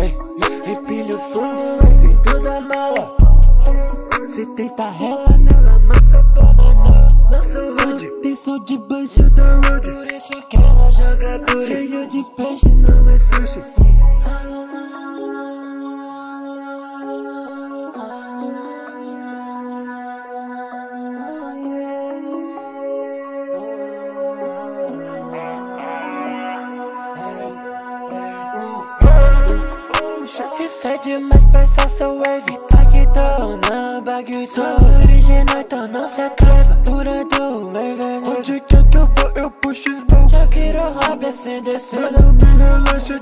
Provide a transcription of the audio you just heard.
Ei, empilha o fundo, tem toda mala. Se tenta rela nela, mas só banana. Não sou rude, tem som debaixo da road. Por isso que ela joga duro. Isso é demais pra essa sua wave Bagdão, não bagulho original, então não se atreva Durando, vem vem Onde quer que eu vou, eu puxo os mãos Já virou hobby, assim descendo Mano, me relaxa,